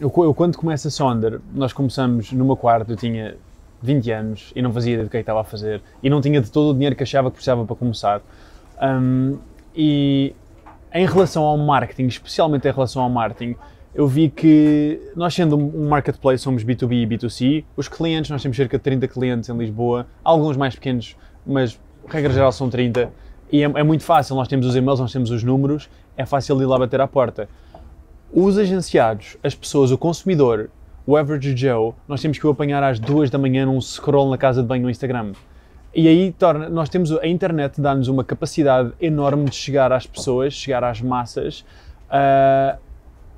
eu, eu quando começo a Sonder, nós começamos numa quarto, eu tinha 20 anos e não fazia ideia do é que estava a fazer e não tinha de todo o dinheiro que achava que precisava para começar. Um, e em relação ao marketing, especialmente em relação ao marketing, eu vi que nós sendo um marketplace somos B2B e B2C, os clientes, nós temos cerca de 30 clientes em Lisboa, alguns mais pequenos, mas regra geral são 30, e é, é muito fácil, nós temos os e-mails, nós temos os números, é fácil ir lá bater à porta. Os agenciados, as pessoas, o consumidor, o average Joe, nós temos que o apanhar às duas da manhã num scroll na casa de banho no Instagram. E aí torna, nós temos a internet dá-nos uma capacidade enorme de chegar às pessoas, chegar às massas, uh,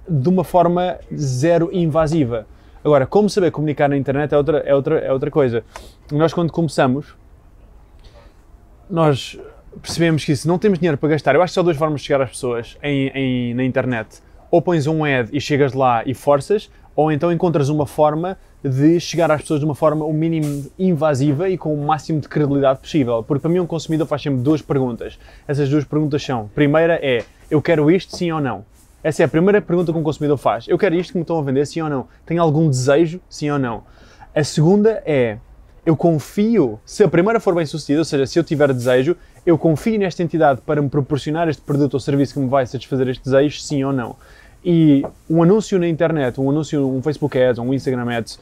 de uma forma zero invasiva. Agora, como saber comunicar na internet é outra, é outra, é outra coisa. Nós, quando começamos, nós percebemos que se não temos dinheiro para gastar, eu acho que só duas formas de chegar às pessoas em, em, na internet. Ou pões um ad e chegas lá e forças, ou então encontras uma forma de chegar às pessoas de uma forma o mínimo invasiva e com o máximo de credibilidade possível. Porque para mim um consumidor faz sempre duas perguntas. Essas duas perguntas são, primeira é, eu quero isto, sim ou não? Essa é a primeira pergunta que um consumidor faz. Eu quero isto que me estão a vender, sim ou não? Tenho algum desejo, sim ou não? A segunda é, eu confio, se a primeira for bem sucedida, ou seja, se eu tiver desejo, eu confio nesta entidade para me proporcionar este produto ou serviço que me vai satisfazer este desejo, sim ou não? E um anúncio na internet, um anúncio, um Facebook Ads, um Instagram Ads,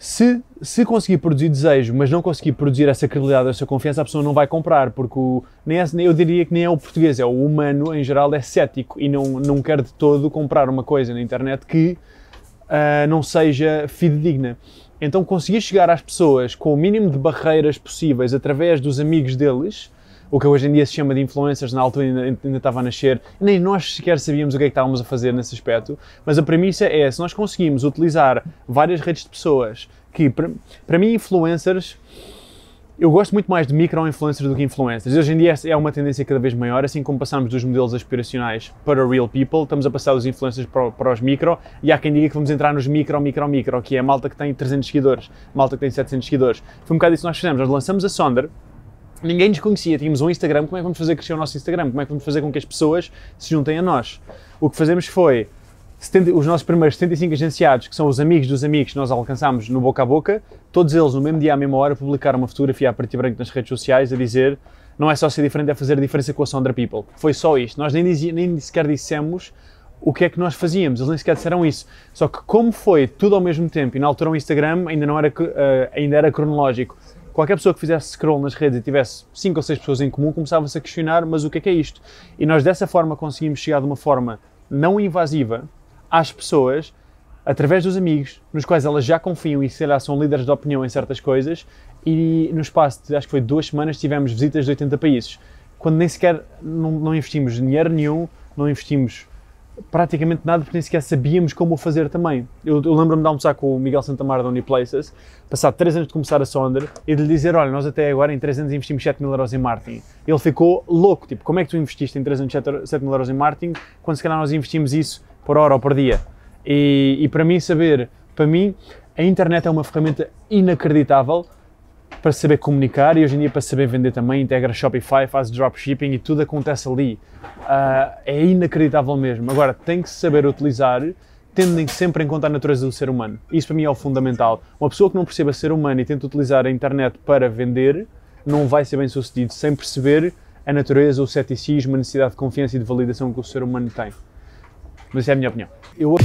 se, se conseguir produzir desejo, mas não conseguir produzir essa credibilidade, essa confiança, a pessoa não vai comprar, porque o, nem é, eu diria que nem é o português, é o humano em geral é cético e não, não quer de todo comprar uma coisa na internet que uh, não seja fidedigna. Então conseguir chegar às pessoas com o mínimo de barreiras possíveis através dos amigos deles, o que hoje em dia se chama de influencers, na altura ainda, ainda estava a nascer, nem nós sequer sabíamos o que é que estávamos a fazer nesse aspecto, mas a premissa é, se nós conseguimos utilizar várias redes de pessoas, que para, para mim influencers, eu gosto muito mais de micro-influencers do que influencers. Hoje em dia é uma tendência cada vez maior, assim como passamos dos modelos aspiracionais para real people, estamos a passar os influencers para, para, os micro, e há quem diga que vamos entrar nos micro, micro, micro, que é a malta que tem 300 seguidores, malta que tem 700 seguidores. Foi um bocado isso que nós fizemos, nós lançamos a Sonder, ninguém nos conhecia, tínhamos um Instagram, como é que vamos fazer crescer o nosso Instagram? Como é que vamos fazer com que as pessoas se juntem a nós? O que fazemos foi, 70, os nossos primeiros 75 agenciados, que são os amigos dos amigos que nós alcançámos no boca a boca, todos eles no mesmo dia, à mesma hora, publicaram uma fotografia a e branco nas redes sociais a dizer não é só ser diferente, é fazer a diferença com a Sondra People. Foi só isto. Nós nem, dizia, nem sequer dissemos o que é que nós fazíamos, eles nem sequer disseram isso. Só que como foi tudo ao mesmo tempo, e na altura o Instagram ainda, não era, uh, ainda era cronológico, qualquer pessoa que fizesse scroll nas redes e tivesse 5 ou 6 pessoas em comum começava-se a questionar, mas o que é que é isto? E nós dessa forma conseguimos chegar de uma forma não invasiva às pessoas, através dos amigos, nos quais elas já confiam e se calhar são líderes de opinião em certas coisas, e no espaço de, acho que foi duas semanas, tivemos visitas de 80 países, quando nem sequer não, não investimos dinheiro nenhum, não investimos praticamente nada porque nem sequer sabíamos como o fazer também. Eu, eu lembro-me de almoçar com o Miguel Santamar da Uniplaces, passado 3 anos de começar a Sonder, e de lhe dizer, olha, nós até agora em 3 anos investimos 7 mil euros em marketing. Ele ficou louco, tipo, como é que tu investiste em 3 anos 7 mil euros em marketing, quando se calhar nós investimos isso por hora ou por dia? E, e para mim saber, para mim, a internet é uma ferramenta inacreditável para saber comunicar e hoje em dia para saber vender também, integra Shopify, faz dropshipping e tudo acontece ali. Uh, é inacreditável mesmo. Agora, tem que saber utilizar, tendo sempre em conta a natureza do ser humano. Isso para mim é o fundamental. Uma pessoa que não perceba ser humano e tenta utilizar a internet para vender, não vai ser bem sucedido sem perceber a natureza, o ceticismo, a necessidade de confiança e de validação que o ser humano tem. Mas essa é a minha opinião. Eu...